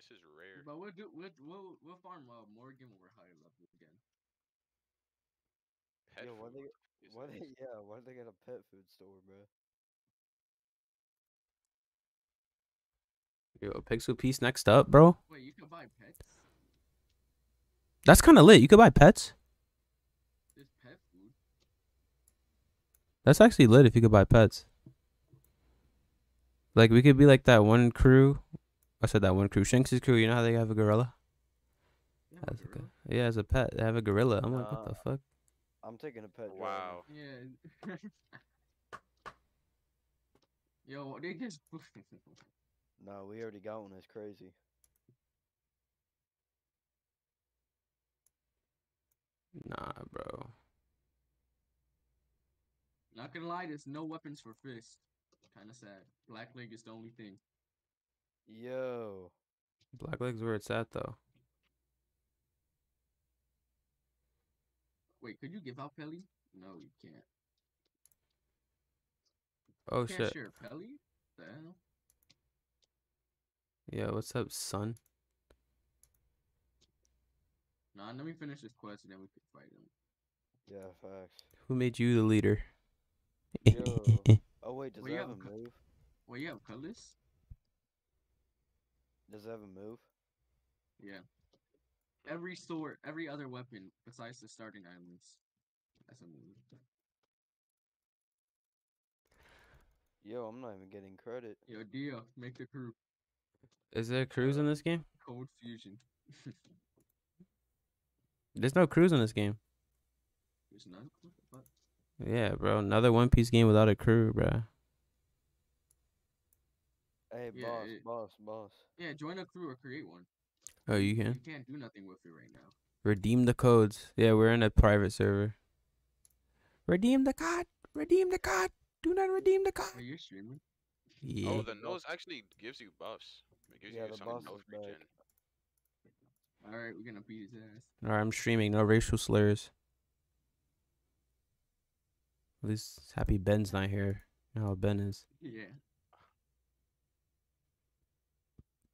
This is rare. But we'll do we'll we'll, we'll farm uh, Morgan when we're higher level again. Pet Yo, why food. they is why they nice. yeah why they got a pet food store, bro? Yo, Pixel Piece next up, bro. Wait, you can buy pets. That's kind of lit. You could buy pets. There's pet food. That's actually lit if you could buy pets. Like we could be like that one crew. I said that one crew. Shanks' crew. You know how they have a gorilla? They have As a, gorilla? go- yeah, as a pet, they have a gorilla. I'm like, what the fuck? I'm taking a pet. Wow. Yeah. Yo, they just. No, we already got one. It's crazy. Nah, bro. Not gonna lie, there's no weapons for fist. Kind of sad. Black leg is the only thing. Yo, Blackleg's where it's at though. Wait, could you give out Pelly? No, you can't. Oh can't shit. share Pelly? The hell? Yeah, what's up, son? Nah, let me finish this quest and then we can fight him. yeah, facts. Who made you the leader? Yo. Oh wait, does Well, it yeah, have a because- move? Wait, you have colorless? Does it have a move? Yeah. Every sword, every other weapon besides the starting islands. That's a move. Yo, I'm not even getting credit. Yo, Dio, make the crew. Is there crews in this game? Cold fusion. There's no crews in this game. There's none. What? Yeah, bro. Another One Piece game without a crew, bro. Hey, Yeah, boss, it- boss, boss. Yeah, join a crew or create one. Oh, you can. You can can't do nothing with it right now. redeem the codes. Yeah, we're in a private server. Redeem the code. Redeem the code. Do not redeem the Are code. you streaming? Yeah. Oh, the nose actually gives you buffs. It gives Yeah, you the some boss health is back. All right, we're gonna beat his ass. All right, I'm streaming. No racial slurs. At least Happy Ben's not here. You know how Ben is. Yeah.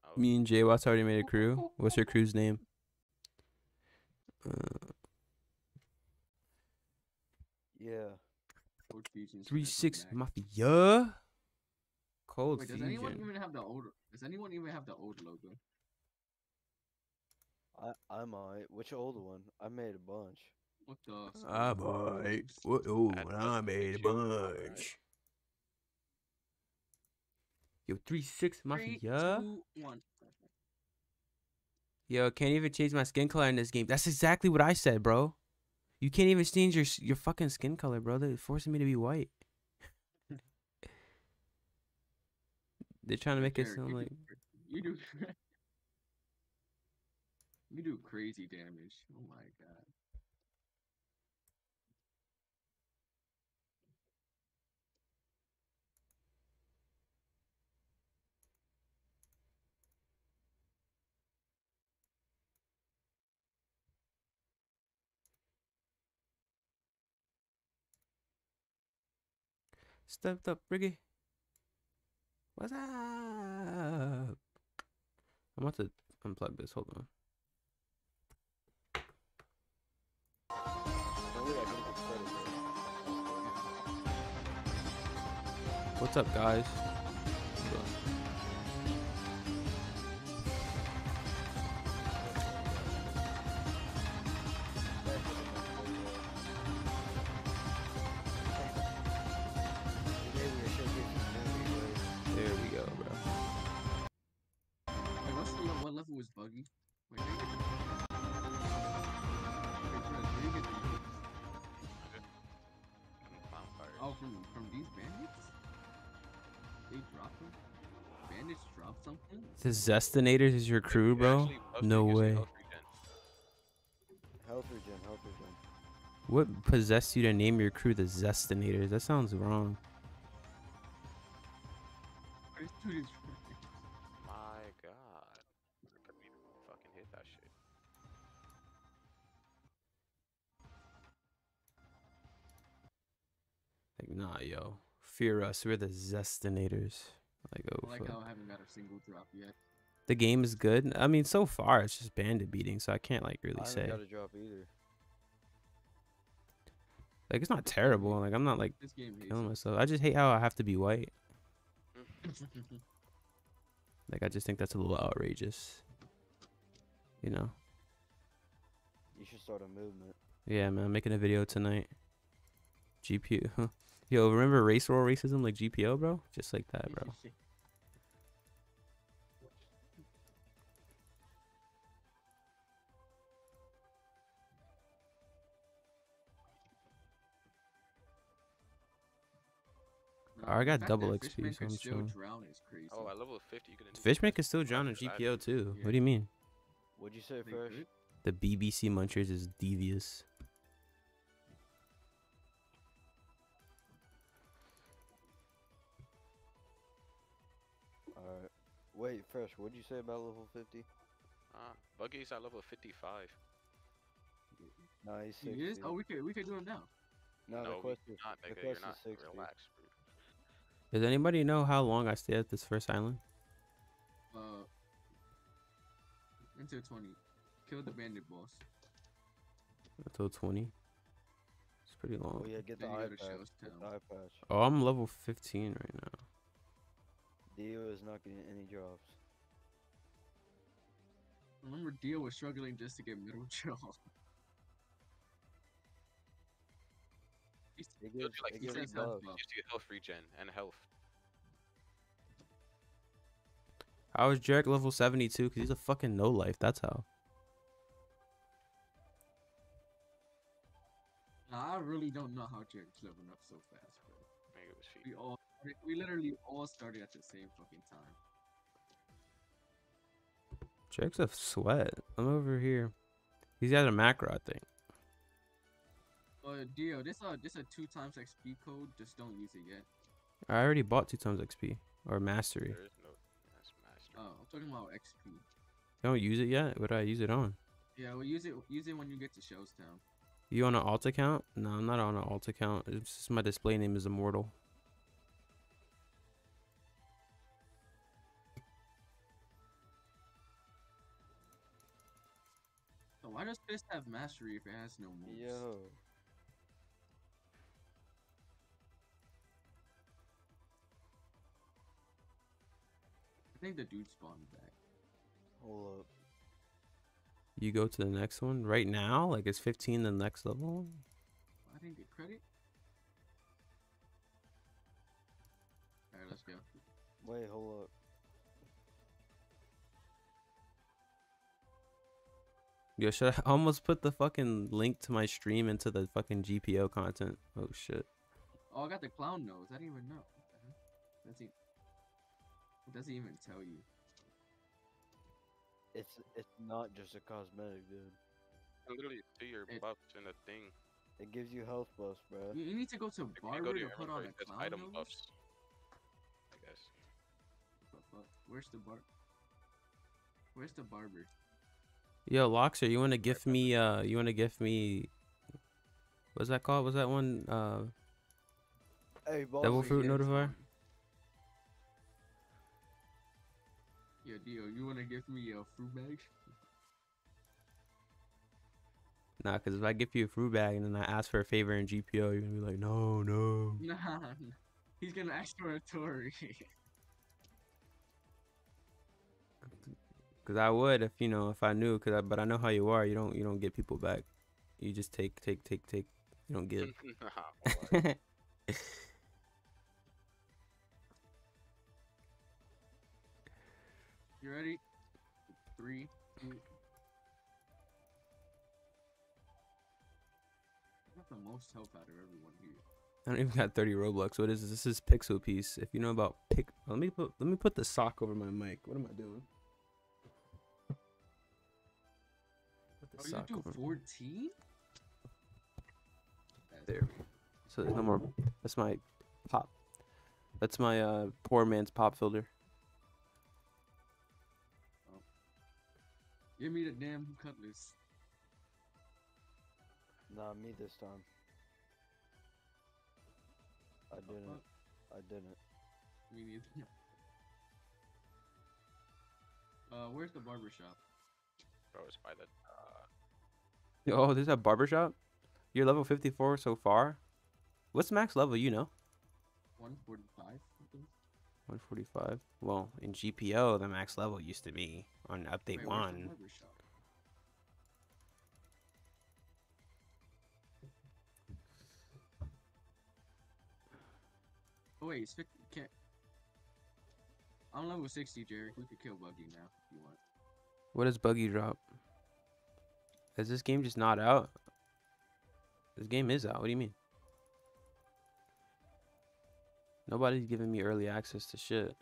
Oh, Me and Jay Watts already made a crew. What's your crew's name? Uh, Yeah. Cold fusion. three six Mafia. Cold Wait, does fusion. anyone even have the old? Does anyone even have the old logo? I I might. Which old one? I made a bunch. What the? Ah, boy. What? Oh, That I made a make you bunch. Yo, three six Three, Mafia. two, one. Yo, can't even change my skin color in this game. That's exactly what I said, bro. You can't even change your your fucking skin color, bro. They're forcing me to be white. They're trying to make it sound you like do, you do. you do crazy damage. Oh my god. Stepped up, Riggy. What's up? I'm about to unplug this. Hold on. What's up, guys? The Zestinators is your crew, bro? No you, gives you way. health regen. Health regen, health regen. What possessed you to name your crew the Zestinators? That sounds wrong. This dude is. My god. Look at me fucking hit that shit. Like, nah, yo. Fear us. We're the Zestinators. Like, I oh, like how I haven't got a single drop yet. The game is good. I mean, so far it's just bandit beating, so I can't like really I haven't say. got a drop either. Like it's not terrible. Like I'm not like This game killing myself. I just hate how I have to be white. Like I just think that's a little outrageous. You know? You should start a movement. Yeah, man. I'm making a video tonight. GPO. Yo, remember race roll racism like GPO, bro? Just like that, bro. I got double XP, Fishman so I'm still chilling. drown is crazy. Oh, at level 50, you can. Fishman can still drown in GPO too. What do you mean? What'd you say They first? could? The BBC Munchers is devious. Alright. Wait, Fresh, what'd you say about level 50? Ah, Buggy's at level 55. Nice. he's He is? Oh, we could we could do it now. no, no, the we quest is, Not, the nigga, you're quest not. is 60. Relax, bro. Does anybody know how long I stayed at this first island? Uh, until twenty. Kill the bandit boss. Until 20. It's pretty long. Oh yeah, get the eye patch. Get the eye patch. Oh, I'm level 15 right now. Dio is not getting any drops. Remember, Dio was struggling just to get middle jaw. It You'll gives, like, it he gives says you health buffs. Gives you health regen and health. How is Jarek level 72? Because he's a fucking no life. That's how. Nah, I really don't know how Jared's leveling up so fast, bro. Maybe it was feet. We all, we literally all started at the same fucking time. Jarek's a sweat. I'm over here. He's got a macro, I think. But Dio, this uh, this a two times XP code. Just don't use it yet. I already bought two times XP or mastery. There is no. That's master. Oh, I'm talking about XP. Don't use it yet. What do I use it on? Yeah, well, use it use it when you get to Shellstown. You on an alt account? No, I'm not on an alt account. It's just my display name is Immortal. So why does Fist have mastery if it has no moves? Yo. Think the dude spawned back. Hold up. You go to the next one right now. Like it's 15 the next level. Oh, I didn't get credit. Alright, let's go. Wait, hold up. Yo, should I almost put the fucking link to my stream into the fucking GPO content? Oh shit. Oh, I got the clown nose. I didn't even know. What the hell? Does he? It doesn't even tell you. It's it's not just a cosmetic, dude. You literally see your It- buffs in a thing. It gives you health buffs, bro. You, you need to go to If barber go to to put on inventory, a clown item nose. buffs. I guess. What the? Where's the bar? Where's the barber? Yo, Loxer, you wanna gift me? Uh, you wanna gift me? What's that called? Was that one? Uh, Hey. Devil fruit here, notifier? Yeah, Dio, you wanna give me a fruit bag? nah, cause if I give you a fruit bag and then I ask for a favor in GPO, you're gonna be like, no, no. Nah, nah. he's gonna ask for a Tory. Cause I would if you know if I knew. Cause I, but I know how you are. You don't you don't get people back. You just take take take take. You don't give. Oh, I got the most help out of everyone here. I don't even got 30 Roblox. What is this? This is Pixel Piece. If you know about pic, let me put let me put the sock over my mic. What am I doing? Put the Oh, you do 14? There. So there's no more. That's my pop. That's my uh poor man's pop filter. Give me the damn cutlass. Not me this time. I didn't. fuck? I didn't. Me neither. Uh, where's the barber shop? Bro, it's by the. Uh, Oh, there's a barbershop? You're level 54 so far? What's max level, you know? 145. I think. 145. Well, in GPO, the max level used to be on update Wait, where's the 1. barber shop? Oh wait, it's 50. Can't. I'm level 60, Jerry. We could kill Buggy now if you want. What does Buggy drop? Is this game just not out? This game is out. What do you mean? Nobody's giving me early access to shit.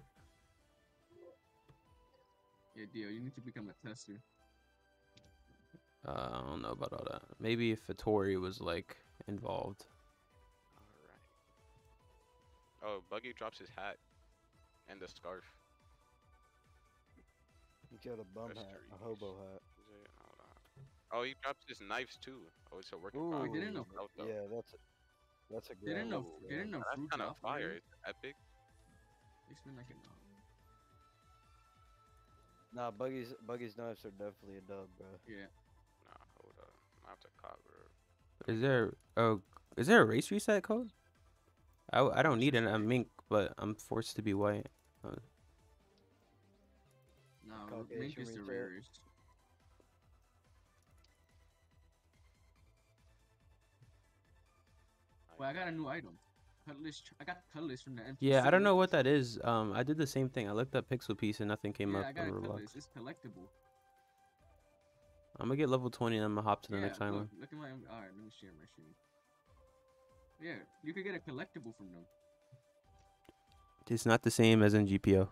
Yeah, Dio, you need to become a tester. Uh, I don't know about all that. Maybe if Fattori was like involved. Alright. Oh, Buggy drops his hat and the scarf. You killed a bum hat, a hobo hat. Is it? Hold on. Oh, he drops his knives too. Oh, it's a working Ooh, progress. didn't know- Belt, though. yeah, that's a, that's a Didn't grand know. level, Didn't yeah. know. That's fruit kind of fire. already. It's epic. It's been like an hour. Nah, Buggy's Buggy's knives are definitely a dub, bro. Yeah. Nah, hold up. I have to cover. Is there oh is there a race reset code? I, I don't need an, a mink, but I'm forced to be white. Uh, No, Caucasian Mink is the rarest. Well, I got a new item. Cutlass. tr- I got cutlass from the NPC. yeah, I don't know what that is. Um, I did the same thing. I looked up pixel piece and nothing came Yeah, up I got a Roblox. cutlass. It's collectible. I'm gonna get level 20 and I'm gonna hop to the yeah, next look, island. look at my. Alright, let me share my screen. Yeah, you could get a collectible from them. It's not the same as in GPO.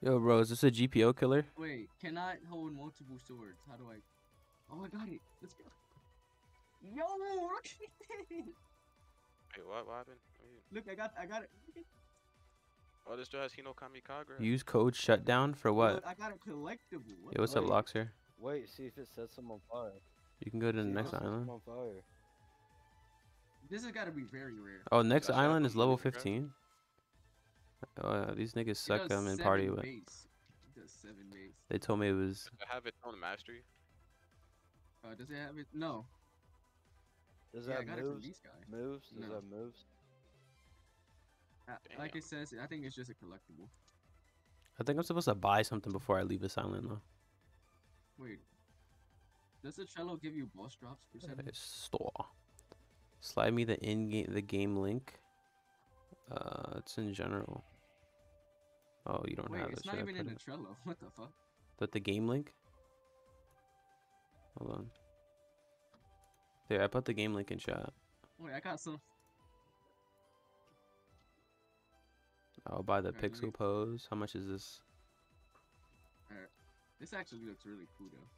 Yo, bro, is this a GPO killer? Wait, cannot hold multiple swords. How do I? Oh, I got it. Let's go. Yo, look at it. Wait, what? What happened? Wait. Look, I got, I got it. Oh, this dude has Hino Kamikaze. Use code shutdown for what? Look, I got a collectible. What Yo, what's the- up, Wait. Locks here? Wait, see if it sets them on fire. You can go to the See if next it sets 'em island. on fire. This has got to be very rare. Oh, next That's island is level 15. Oh, yeah, these niggas suck. them I'm in party with. base. It does seven base. They told me it was. Does it have its own mastery? Uh, does it have it? No. Does yeah, I that got it from moves? these guys. Moves? Does No. that moves? Uh, like it says, I think it's just a collectible. I think I'm supposed to buy something before I leave this island, though. Wait. Does the cello give you boss drops for seven? It's store. Slide me the in game the game link. Uh, it's in general. Oh, you don't Wait, have it. it's not Should I even in put the it? Trello. What the fuck? But the game link. Hold on. There, I put the game link in chat. Wait, I got some. I'll buy the Alright, let me- pixel pose. How much is this? This actually looks really cool though.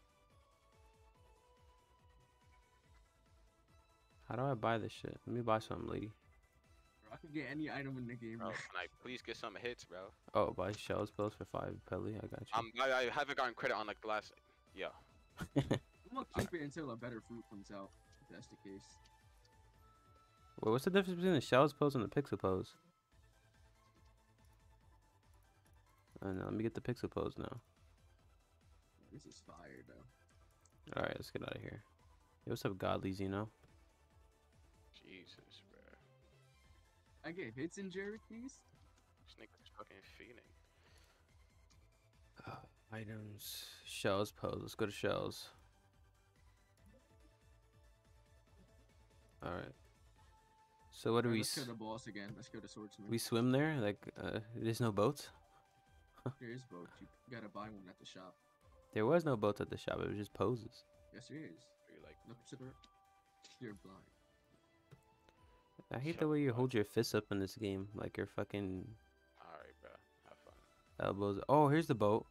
How do I buy this shit? Let me buy something, lady. Bro, I can get any item in the game. Bro, now. can I please get some hits, bro? Oh, buy shells pills for five pelly. I got you. Um, I, I haven't gotten credit on like the last. Yeah. I'm gonna keep it until a better fruit comes out. If that's the case. Wait, what's the difference between the shells pose and the pixel pose? Uh, no, let me get the pixel pose now. This is fire though. All right, let's get out of here. Yo, what's up, Godly Zeno? Jesus, bro. I get hits in Jared, please. This nigga's fucking feeding. Items, shells pose. Let's go to shells. All right. So what do Alright, we? let's kill S- the boss again. Let's go to swordsman. we swim there? Like, uh, there's no boats. There is boat. You gotta buy one at the shop. There was no boats at the shop. It was just poses. Yes, there is. You're like, Look to the. You're blind. I hate Shut the way you up. hold your fists up in this game, like you're fucking alright, bro. Have fun. elbows. Oh, here's the boat.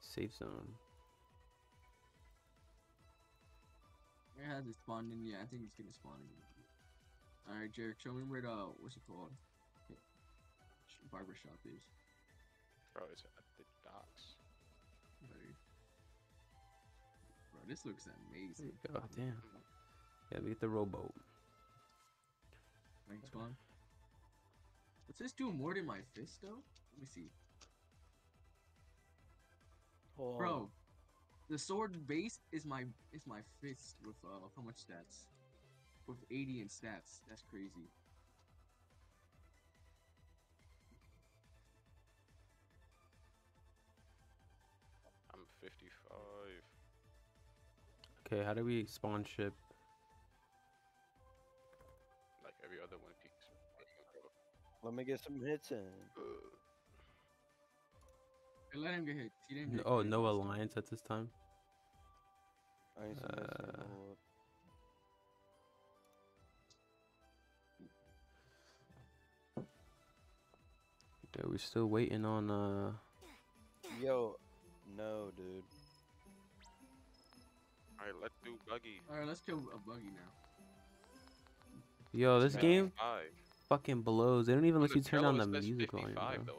Safe zone. Where has it spawned in? Yeah, I think it's gonna spawn in. Alright, Jared, show me where the what's it called? Barber shop is. Bro, it's at the docks. Buddy. Bro, this looks amazing. you go. Damn. Yeah, we get the rowboat. Rank spawn. Does this do more than my fist though? Let me see. Hold on. Bro, the sword base is my is my fist with uh how much stats? With 80 in stats. That's crazy. I'm 55. Okay, how do we spawn ship? Like every other One Piece. Let me get some hits in. Hey, let him get hit. He didn't get Oh, hit no alliance at this time. I need some hits. Uh, hold Yeah, we're still waiting on uh. Yo, no, dude. Alright, let's do buggy. Alright, let's kill a buggy now. Yo, this Yeah. game Five. fucking blows. They don't even let you turn on the trailer it says music volume, 55 bro.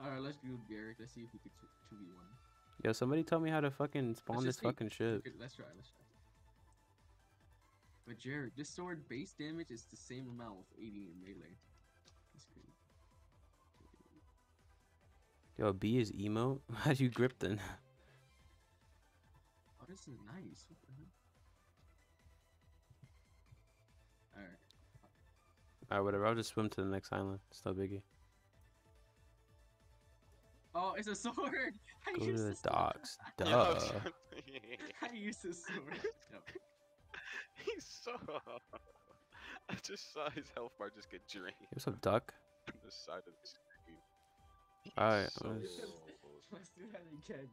Alright, let's do Garrick. Let's see if we can 2v1. Yo, somebody tell me how to fucking spawn this fucking ship. Okay, let's try, let's try. But Jared, this sword base damage is the same amount with 80 in melee. That's crazy. Yo, B is emote? How do you grip then? Oh, this is nice. What the hell? Alright. Alright, whatever. I'll just swim to the next island. It's no biggie. Oh, it's a sword! I Go to used the the sword. docks. Yo, Duh. I used the sword. Yep. He's so. I just saw his health bar just get drained What's up, duck? on the side of the screen. Alright, so let's- Let's do that again.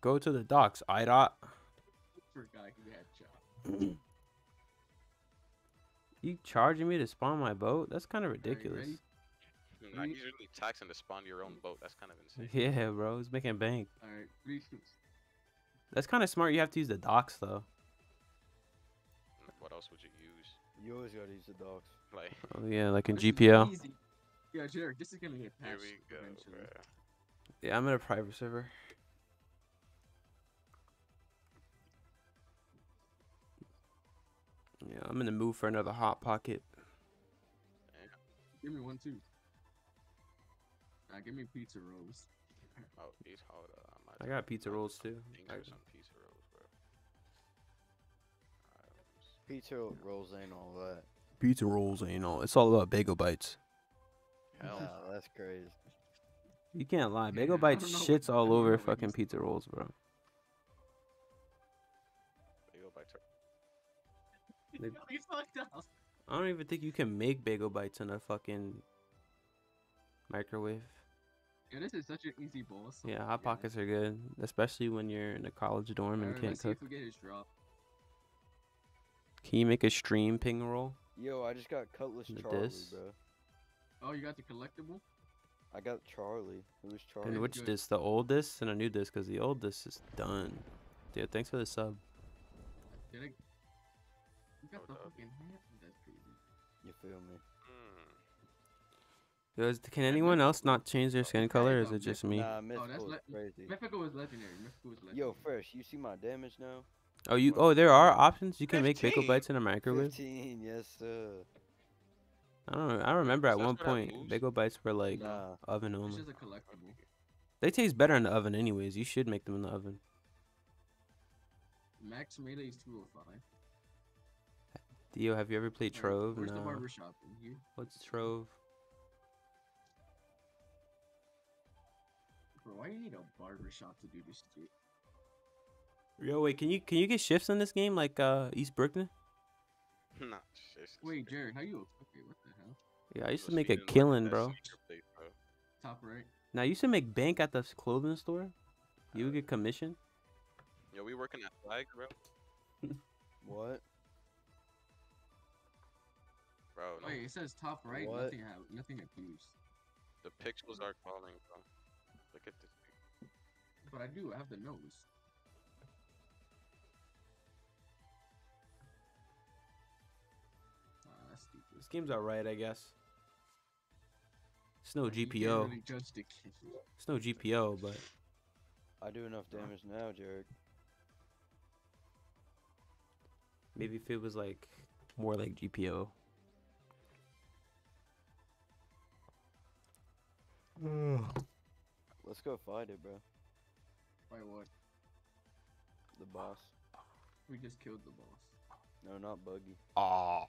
Go to the docks. I dot. Forgot he had chop. You charging me to spawn my boat? That's kind of Alright, you ridiculous. ready? Nah, Three- he's really taxing to spawn your own boat. That's kind of insane. Yeah, bro. It's making bank. Alright, three, two. That's kind of smart. You have to use the docks though. What else would you use? You always gotta use the docks. Like, Oh yeah, like in GPO. easy. Yeah, Jared, this is gonna get here patched we go, eventually. Yeah, I'm in a private server. Yeah, I'm in the mood for another hot pocket. Give me one too. Nah, give me pizza rolls. Oh, these hold up. I, I got pizza rolls too. I- there's some pizza rolls, bro. Items. Pizza rolls ain't all that. Pizza rolls ain't all. It's all about bagel bites. Hell no. that's crazy. You can't lie. Bagel bites don't know what- shits all over fucking pizza rolls, bro. They- you fucked up. I don't even think you can make bagel bites in a fucking microwave. Yeah, this is such an easy boss. Yeah, hot pockets are good, especially when you're in a college dorm and Alright, can't let's see cook. if we get his drop. Can you make a stream ping roll? Yo, I just got Cutlass The Charlie, diss? bro. Oh, you got the collectible? I got Charlie. Who's Charlie? And which good. disc? The old disc and a new disc? Because the old disc is done. Dude, thanks for the sub. Did I... You got Oh, the fucking hand? That's crazy. You feel me? Hmm. Can anyone else not change their skin color, or is Oh, it just me? Nah, Mythical that's is le- crazy. Mythical was legendary. Mythical was legendary. Yo, Fresh, you see my damage now? Oh, you. Oh, there are options. You can make bagel 15? bites in a microwave. 15, yes, sir. I don't. know. I remember at Does one point moves? bagel bites were like Nah. oven It's only. just a collectible. They taste better in the oven, anyways. You should make them in the oven. Max melee is 205. Dio, have you ever played Trove? Where's the barber shop? In here? What's Trove? Bro, why do you need a barber shop to do this shit? Yo, wait. Can you can you get shifts in this game like uh East Brooklyn? Nah, shit, it's Wait, Jared, how you? Okay, what the hell? Yeah, I used to make a killing, bro. sneaker bro. Top right. Now you used to make bank at the clothing store. You would get commission. Yo, we working at Flag, bro. What? Bro, no, Wait, it says top right. What? Nothing have nothing abused. the pixels are calling, bro. Look at this. But I do. I have the nose. Ah, that's stupid. This game's alright, I guess. It's no You GPO. really judge. It's no GPO, but I do enough damage now, Jared. maybe if it was like more like GPO. Let's go fight it, bro. Wait, what? The boss. We just killed the boss. No, not Buggy. Aw.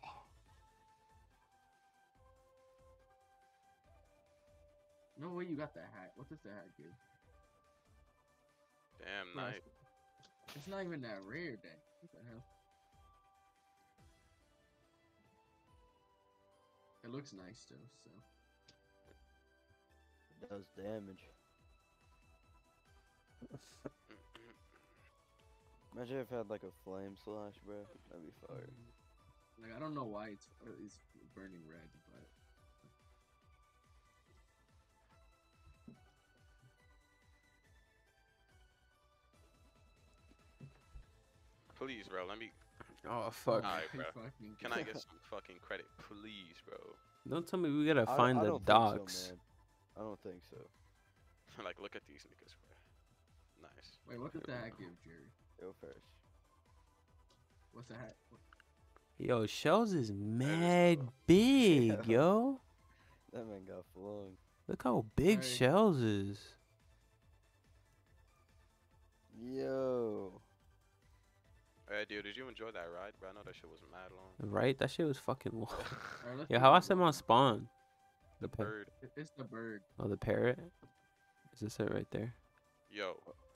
No way you got that hat. What does the hat give? Damn Bro, night. it's- It's not even that rare then. What the hell? It looks nice though, so. It does damage. Imagine if it had like a flame slash, bro. That'd be fire. Like I don't know why it's uh, it's burning red, but Please, bro. Let me. Oh fuck. Alright, bro. Can I get some fucking credit, please, bro? Don't tell me we gotta find I the don't so, docs. man. I don't think so. like, look at these niggas, bro. Nice. Wait, what does the hat give, Jerry? Go first. What's the hat? What- Yo, shells is is mad cool. big, Yeah. yo. That man got flung. Look how big Alright. shells is. Yo. Hey, dude, did you enjoy that ride, bro? I know that shit was mad long. Right? That shit was fucking long. Alright, let's Yo, how I the set my spawn? The bird. It- It's the bird. Oh, the parrot. Is this it right there? Yo,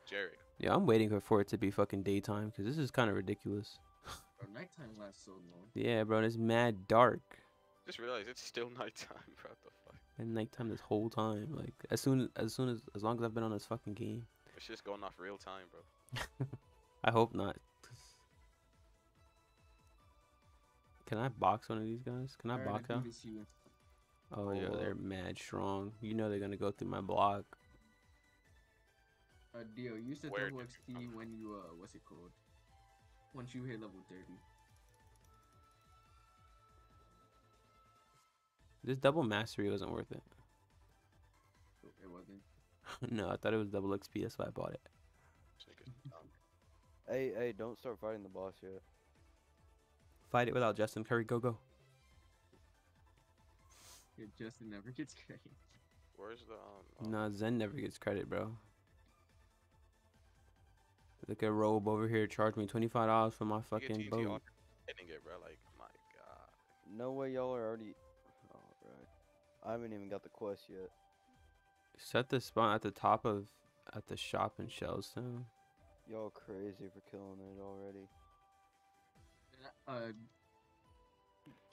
Jerry. Yeah, I'm waiting for- for it to be fucking daytime because this is kind of ridiculous. Bro, nighttime lasts so long. Yeah, bro, and it's mad dark. Just realized it's still nighttime, bro. What the fuck? And nighttime this whole time. Like as soon as soon as as long as I've been on this fucking game. It's just going off real time, bro. I hope not. Can I box one of these guys? Can I Alright, box I out? Think it's you. Oh yeah, they're mad strong. You know they're gonna go through my block. Uh, Dio, use the Where double did you come XP when you uh, what's it called? Once you hit level thirty. This double mastery wasn't worth it. Oh, It wasn't. no, I thought it was double XP. That's why I bought it. This nigga's dumb. Hey, hey, don't start fighting the boss yet. Fight it without Justin Curry. Go go. Yeah, Justin never gets credit. Where's the um? oh, Nah, Zen never gets credit, bro. Look at Robe over here. Charge me twenty five dollars for my you get fucking TNT boat. off Hitting it, bro. Like, my god. No way y'all are already. Alright. I haven't even got the quest yet. Set the spawn at the top of at the shop in Shellstown. Y'all crazy for killing it already. Uh,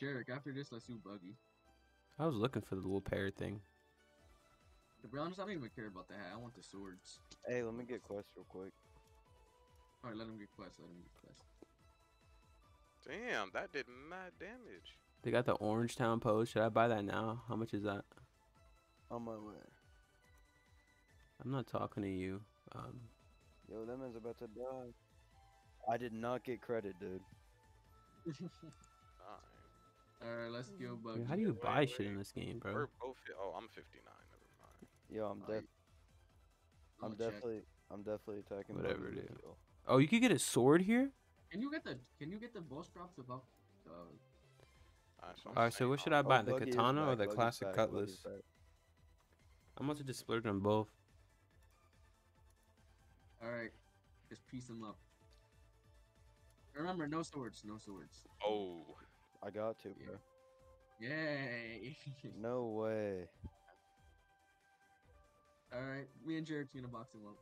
Jarek, after this, let's do Buggy. I was looking for the little parrot thing. To be honest, I don't even care about the hat. I want the swords. Hey, let me get quest real quick. Alright, let him get quest. Let him get quest. Damn, that did mad damage. They got the Orange Town pose. Should I buy that now? How much is that? On my way. I'm not talking to you. Um, Yo, that man's about to die. I did not get credit, dude. Nine. Alright, let's go Buggy. how do you Wait, buy shit in this game, bro? We're both. Oh, I'm 59. Never mind. Yo, I'm Oh, I'ma check. definitely, I'm definitely attacking. Whatever, Buggy to dude. kill. Oh, you could get a sword here. Can you get the Can you get the boss drops above? Uh, Alright, so, I'm Alright, so what should I buy? Oh, the Buggy is katana or the Buggy's classic back, cutlass? I'm about to just splurge on both. Alright, just piece them up. Remember, no swords, no swords. Oh, I got to, Yeah. bro. Yay! No way. Alright, me and Jared's gonna box him up.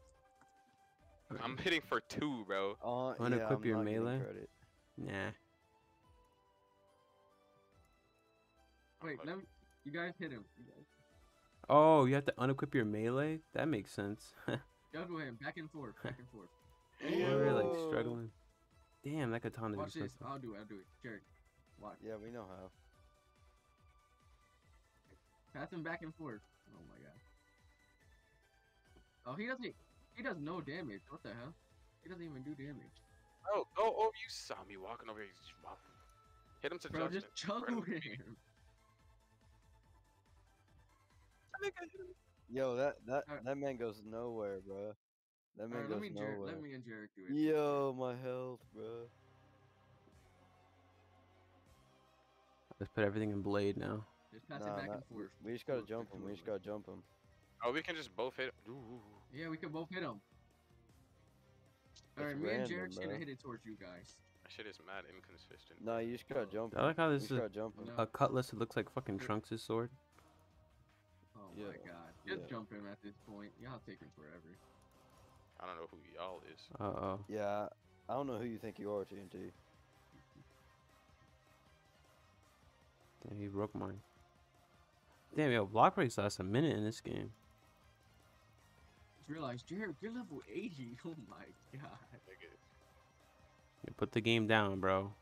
I'm hitting for two, bro. Uh, Wanna yeah, equip I'm your melee? Credit. Nah. Wait, Fuck. let me. You guys hit him. You guys. Oh, you have to unequip your melee? That makes sense. Juggle him back and forth, back and forth. We're like struggling. Damn, that katana Watch is this. I'll do it. I'll do it. Jared, watch. Yeah, we know how. Pass him back and forth. Oh my god. Oh, he doesn't. He does no damage. What the hell? He doesn't even do damage. Oh, oh, oh! You saw me walking over here. you just walk- Hit him to Bro, Justin. just juggle Bro. him. nigga hit me. Yo, that that Alright. that man goes nowhere, bro. That man Alright, goes let me and Jarek, nowhere. let me and Jarek do it. Yo, my health, bro. Let's put everything in blade now. Just pass Nah, it back nah, and forth. We just gotta jump him. We just gotta jump him. Oh, we can just both hit. Ooh, ooh, ooh. Yeah, we can both hit him. Alright, me and random, Jarek's gonna hit it towards you guys. That shit is mad inconsistent. Nah, you just gotta jump him. I like how this just is gotta jump. No. a cutlass. It looks like fucking Trunks' sword. Oh Yeah, my god. Just yeah. jump him at this point. Y'all taking forever. I don't know who y'all is. Uh oh. Yeah, I don't know who you think you are, TNT. Damn, he broke mine. Damn, yo, block breaks last a minute in this game. Just realized, Jarek, you're level 80. Oh my god. Nigga. You put the game down, bro.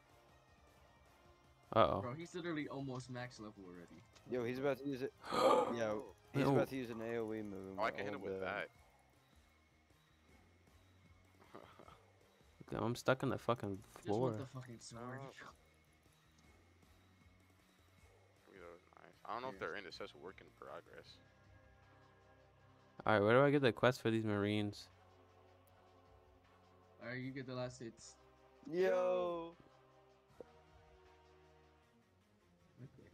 Uh oh. Bro, he's literally almost max level already. Yo, he's about to use it. Yeah, he's No. about to use an AOE move. Oh, I can hit him with dead. that. Damn, I'm stuck on the fucking floor. Just floor. want the fucking sword. I don't know if they're in. It says work in progress. Alright, where do I get the quest for these marines? Alright, you get the last hits. Yo. Okay.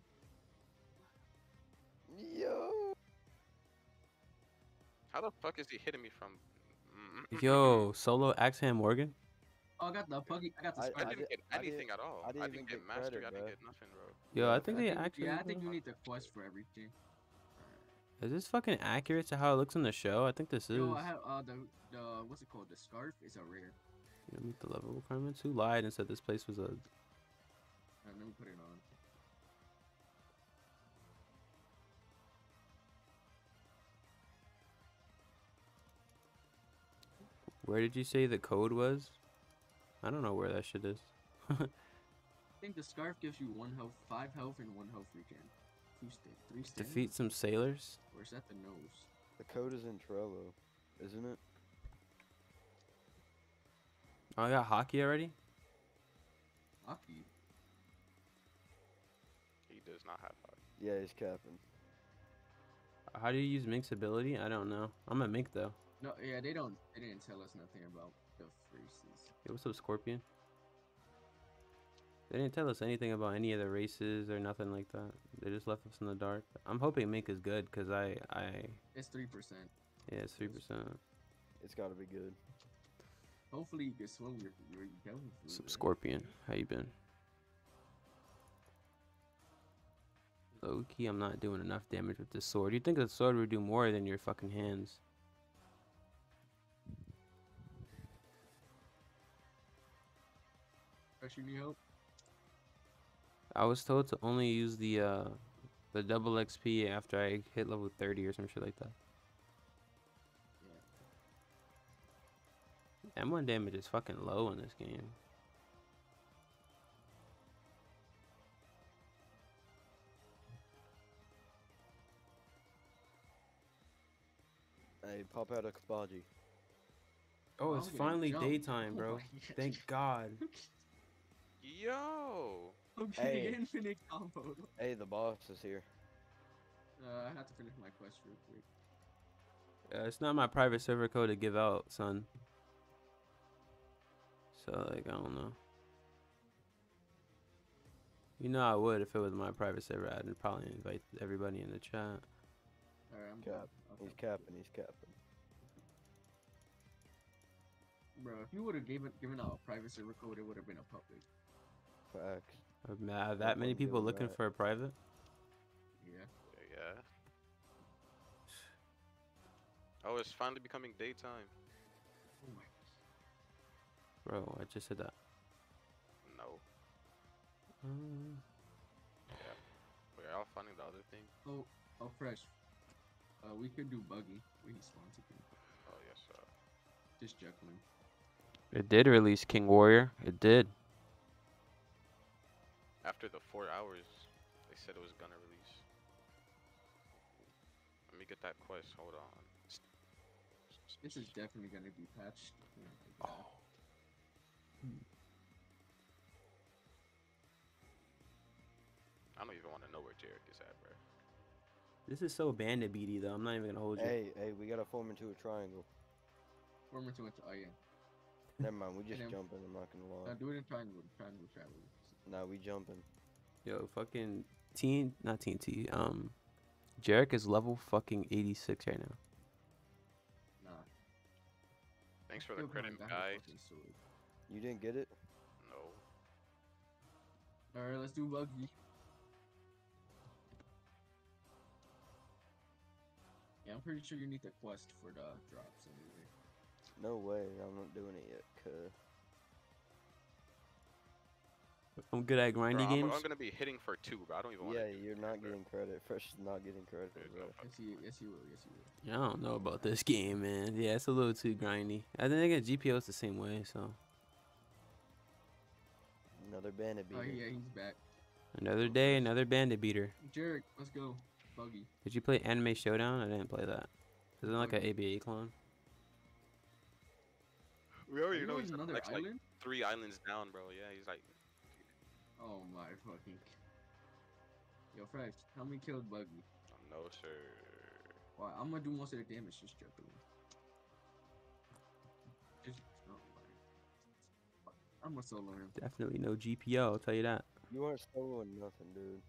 Yo. How the fuck is he hitting me from? Mm, mm, mm, mm Yo, solo Axe-Hand Morgan? Oh, I got the buggy. I got the I- I spider. didn't get I didn't- anything at all. I I didn't didn't, get get mastery. credit, I didn't get nothing, bro. Yo, Yeah, I think I they think- actually. yeah, I think you need the quest for everything. Is this fucking accurate to how it looks in the show? I think this is. Yo, I have uh the the what's it called? The scarf is a rare. You know, meet the level requirements. Who lied and said this place was a? Uh, let me put it on. Where did you say the code was? I don't know where that shit is. I think the scarf gives you one health, five health, and one health regen. Two sta three stands. Defeat some sailors. Or is that the nose? The code is in Trello, isn't it? Oh, I got haki already. Haki. He does not have haki. Yeah, he's capping. How do you use Mink's ability? I don't know. I'm a Mink though. No, yeah, they don't. They didn't tell us nothing about the races. Hey, what's up, Scorpion? They didn't tell us anything about any of the races or nothing like that. They just left us in the dark. I'm hoping Mink is good because I, I, It's three percent. yeah, it's three percent. It's gotta be good. Hopefully you can swim your your going through. Some. Scorpion, how you been? Low key, I'm not doing enough damage with this sword. You think the sword would do more than your fucking hands? Fresh, you need help? I was told to only use the uh the double XP after I hit level 30 or some shit like that. Yeah. M1 damage is fucking low in this game. Hey, pop out a Kabaji. Oh, it's getting finally jumped. daytime, Oh bro. my God. Thank God. Yo. I'm Hey. getting infinite combo. Hey, the boss is here. Uh, I have to finish my quest real quick. Uh, it's not my private server code to give out, son. So like, I don't know. You know I would if it was my private server. I'd probably invite everybody in the chat. Alright, I'm Cap. done. I'll He's come. capping. He's capping. Bro, if you would have given given out a private server code, it would have been a public. Facts. Uh, ma- that many people looking rat. for a private? Yeah. Yeah. Oh, it's finally becoming daytime. Oh my. Bro, I just said that. No. Mm. Wait, are y'all finding the other thing? Oh, oh, fresh. Uh, we could do buggy. We can sponsor him. Oh yes. Uh, Just juggling. It did release King Warrior. It did. After the four hours, they said it was gonna release. Let me get that quest. Hold on. This is definitely gonna be patched. Oh my God. I don't even want to know where Jarek is at, bro. This is so bandit beady though. I'm not even gonna hold you. Hey, hey, we gotta form into a triangle. Form into it. Oh yeah. Never mind, we just jump in. I'm not gonna Now lie. do it in triangle. Triangle travel. Nah, we jumping. Yo, fucking teen, not TNT. Um, Jarek is level fucking 86 right now. Nah. Thanks for the Still credit, grind, I have a guy. You didn't get it? No. All right, let's do buggy. Yeah, I'm pretty sure you need the quest for the drops anyway. No way. I'm not doing it yet. Cause I'm good at Bro, grindy I'm, games. I'm gonna be hitting for two, bro. I don't even want yeah, you're not getting credit. Fresh is not getting credit, Dude, bro. no Yes, you, yes, you will. Yes, you will. Yeah, I don't know about this game, man. Yeah, it's a little too grindy. I think at GPO it's the same way. So Another bandit Oh beater. yeah, he's back. another day, another bandit beater. Jarek, let's go. Buggy. Did you play Anime Showdown? I didn't play that. Isn't it like an ABA clone? We already know know he's there's another next, like island? three islands down, bro. Yeah, he's like Oh my fucking. Yo, Fresh, how many killed Buggy? no sir. Well, I'm gonna do most of the damage. Just jumping. Just. Oh my. I'm gonna solo him. Definitely no GPO. I'll tell you that. You aren't soloing nothing, dude.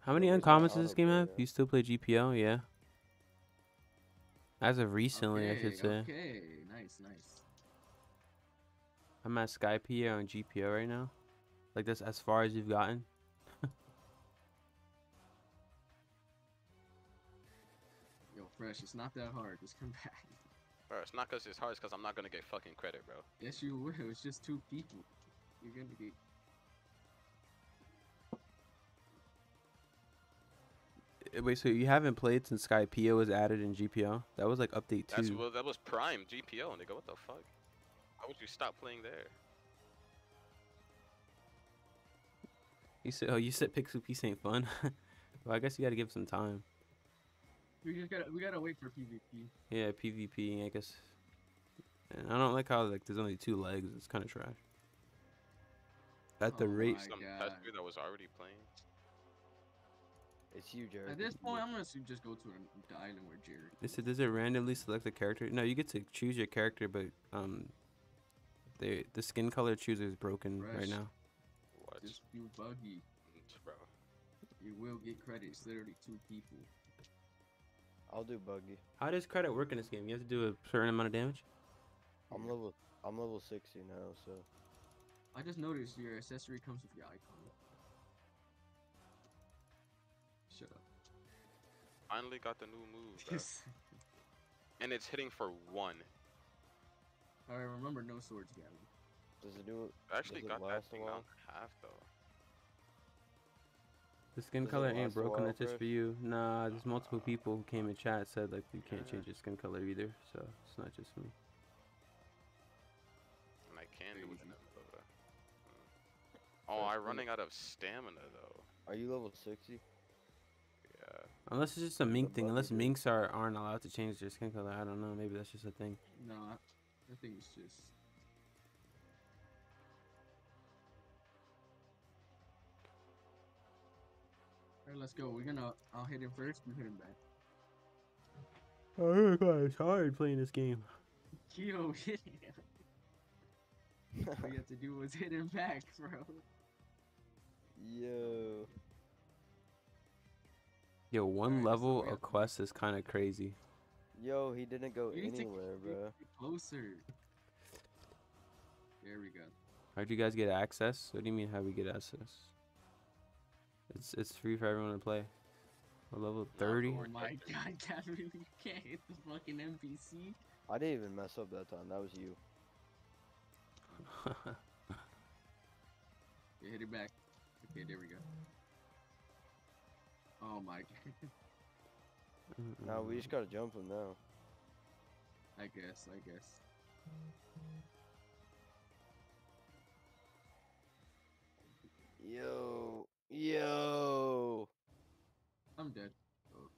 How many where's my uncommons does this game have? at? You still play GPO? Yeah. As of recently, I should say. Okay, nice, nice. I'm at Sky Skype on GPO right now. Like that's as far as you've gotten. Yo, Fresh, it's not that hard. Just come back. Bro, it's not cause it's hard. It's cause I'm not gonna get fucking credit, bro. Yes, you will. It's just two people. You're gonna get. Uh, Wait, so you haven't played since Skypiea was added in GPO? That was like update That's two. well, that was prime GPO, nigga. What the fuck? Why would you stop playing there? You said, oh, you said Pixel Piece ain't fun. well, I guess you gotta give some time. We just gotta. We gotta wait for PvP. Yeah, PvP, I guess. And I don't like how like there's only two legs. It's kind of trash. At the Oh rate, Some tester that was already playing. It's you, Jared. At this point, I'm gonna su- just go to an- the island where Jared. Is it, does it randomly select a character? No, you get to choose your character, but um, the the skin color chooser is broken right now. What? Just do buggy. Bro. You will get credit. It's literally two people. I'll do buggy. How does credit work in this game? You have to do a certain amount of damage. I'm level. I'm level 60 now, so I just noticed your accessory comes with your icon. Shut up. Finally got the new move, bro. and it's hitting for one. Alright, remember no swords, Gavin. does it do it? I actually got that last thing while? down to half though. The skin Does color ain't broken. while, That's just for you. Nah, there's multiple people who came in chat said like you can't change your skin color either. So it's not just me. And oh, I can do it Crazy. in another. Oh, I'm running out of stamina though. Are you level 60? Yeah. Unless it's just a mink thing. Unless minks are aren't allowed to change their skin color. I don't know. Maybe that's just a thing. No, I, I think it's just. Alright, let's go. We're gonna. I'll hit him first. You hit him back. Oh god, it's hard playing this game. Yo, hit him. All you have to do was hit him back, bro. Yo. Yo, one Alright, level we of quest is kind of crazy. Yo, he didn't go You anywhere, get bro. Closer. There we go. How'd you guys get access? What do you mean how we get access? It's it's free for everyone to play. We're level 30. Oh my Hector. god, Gavin, you can't hit the fucking NPC. I didn't even mess up that time. That was you. Yeah, hit it back. Okay, there we go. Oh my god. Now we just gotta jump him now. I guess, I guess. Yo. Yo. I'm dead. Oh.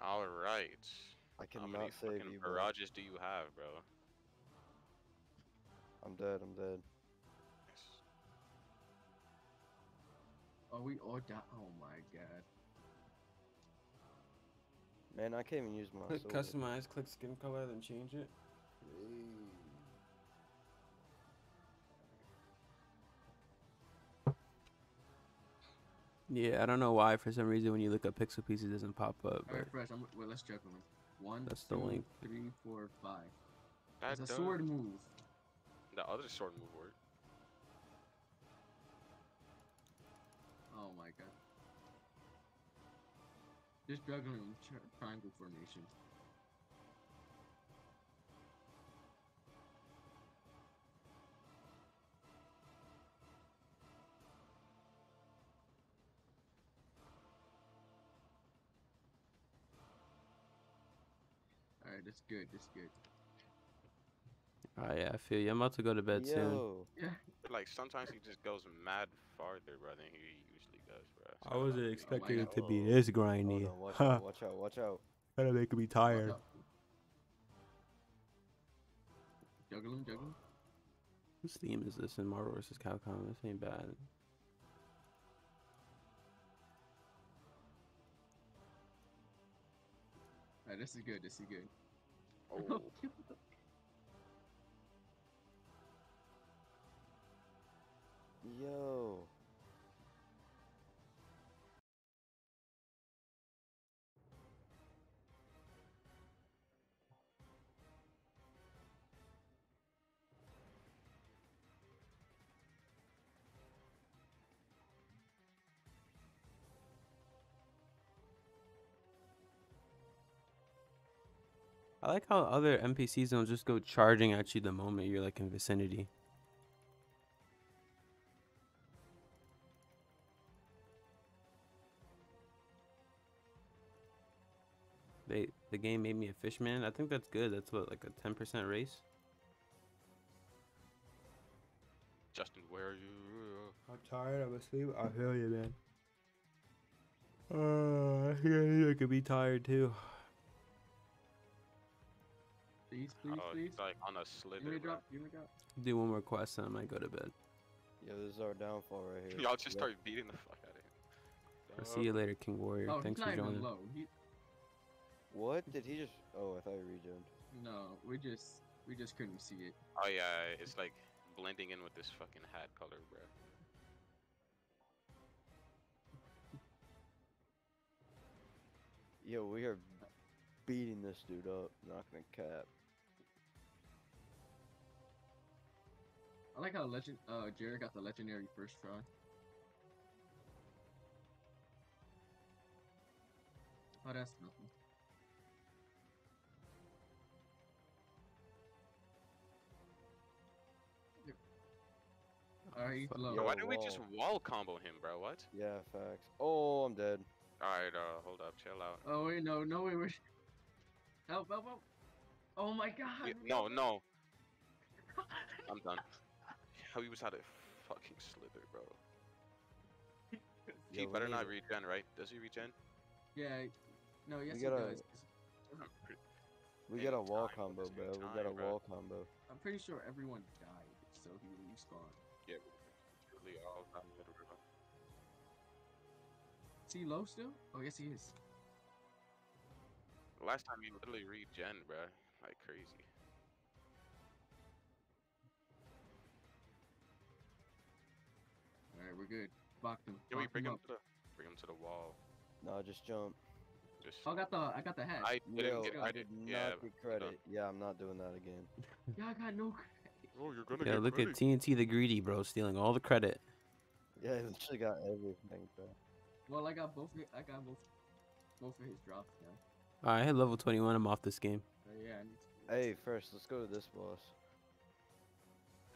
All right. I How many cannot save fucking you, bro. barrages do you have, bro? I'm dead. I'm dead. Oh, we all died. Oh my god. Man, I can't even use my Click sword. customize, click skin color, then change it. Yeah, I don't know why. For some reason, when you look up pixel pieces, it doesn't pop up. All But right, fresh. I'm, wait, let's check them. One, That's the two, link. three, four, five. That It's a sword move. The other sword move worked. Just juggling tri- triangle formation. Alright, that's good, that's good. oh yeah, I feel you. I'm about to go to bed soon. Yo, But, like sometimes he just goes mad farther, bro, than he usually does, bro. I wasn't expecting expecting it it to to Oh. be this oh, hold grindy. on, watch Huh, out, watch out, watch out. Gotta make me tired. out. Juggle him, juggle him. Whose theme is this in Marvel vs. Capcom? This ain't bad. Alright, this is good, this is good. Oh, Yo. I like how other NPCs don't just go charging at you the moment you're like in vicinity. They the game made me a fishman. I think that's good. That's what like a ten percent race. Justin, where are you? I'm tired. I'm asleep. I feel you, man. Uh, I think I I could be tired too. Please, please, Oh, please. like on a Give me a drop, give me a drop. Do one more quest and I might go to bed. Yeah, this is our downfall right here. Y'all just Yep. start beating the fuck out of him. I'll see you later, King Warrior. Oh, Thanks he's for not even joining. low. He, What? Did he just. Oh, I thought he regened. no, we just we just couldn't see it. Oh yeah, it's like blending in with this fucking hat color, bro. Yo, we are beating this dude up. Not gonna cap. I like how legend uh Jared got the legendary first try. Oh, that's nothing. Alright, he's Fuck low. Bro, Yo, why don't we just wall. wall combo him, bro? What? Yeah, facts. Oh, I'm dead. Alright, uh, hold up, chill out. Oh wait, no, no wait, wait. Help, help, help! Oh my god! Yeah, no, no. I'm done. How he was out of fucking slither, bro. He Yo, better not it. regen, right? Does he regen? Yeah, no, yes gotta- he does. 'cause I'm We got a wall combo, just bro. We got a bro. wall combo. I'm pretty sure everyone died, so he respawned. Yeah, really all got it. Is he low still? Oh yes he is. Last time he literally regen, bro, like crazy. Good. Blocked him. Can we bring him up. to the bring him to the wall? No, just jump. Just Oh, I got the I got the hat. I didn't Yo, get I I did didn't yeah. get credit. Yeah, I'm not doing that again. yeah, I got no credit. Oh, you're gonna Yeah, get look at. TNT the greedy, bro, stealing all the credit. Yeah, I literally got everything, bro. Well, I got both. I got both. Both of his drops now. Alright, I hit level 21. I'm off this game. So yeah, I need to. Hey, first, let's go to this boss.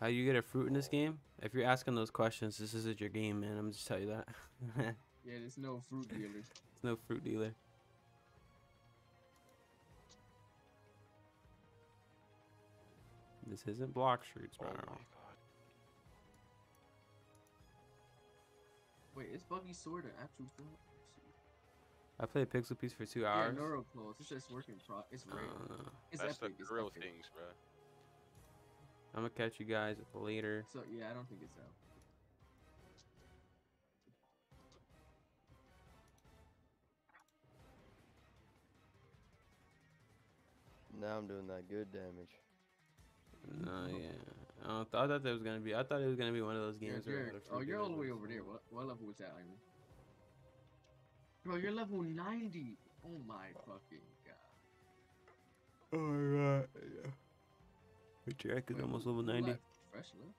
How do you get a fruit in this game? If you're asking those questions, this isn't your game, man. I'm just tell you that. Yeah, there's no fruit dealer. There's no fruit dealer. This isn't Blox Fruits, Oh bro. my god. Wait, is Buggy Sword an actual thing? I played Pixel Piece for two hours. Yeah, hours. Neuroclose. It's just working pro. It's rare. Uh, It's That's epic. the it's real epic. things, bro. I'm gonna catch you guys later. So yeah, I don't think it's out. Now I'm doing that good damage. No, yeah. I, I thought that was gonna be. I thought it was gonna be one of those games. Where oh, you're all the way over there. What, what level was that, Iron? Bro, you're level 90. Oh my fucking god. Oh my god. Yeah. But Jack is almost level ninety. left? Fresh left?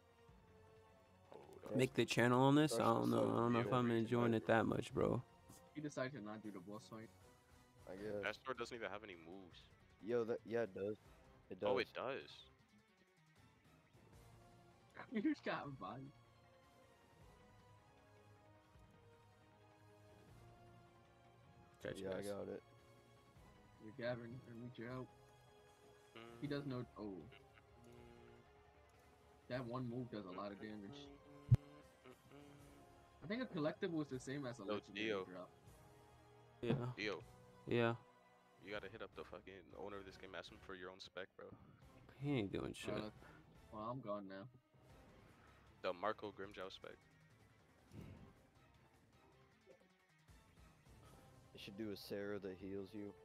Hold up. Make the channel on this. I don't know. I don't know if I'm enjoying it that much, bro. He decided to not do the boss fight. I guess. That sword doesn't even have any moves. Yo, that yeah, it does. It does. Oh, it does. you just got body. Catch you Yeah, I got it. You're Gavin, and reach out. He mm. does no. Oh, that one move does a lot of damage. I think a collectible is the same as a Yo, legendary Dio. drop. Yeah. Dio, Yeah. you gotta hit up the fucking owner of this game, ask him for your own spec, bro. He ain't doing shit. Uh, well, I'm gone now. The Marco Grimmjow spec. You should do a Sarah that heals you.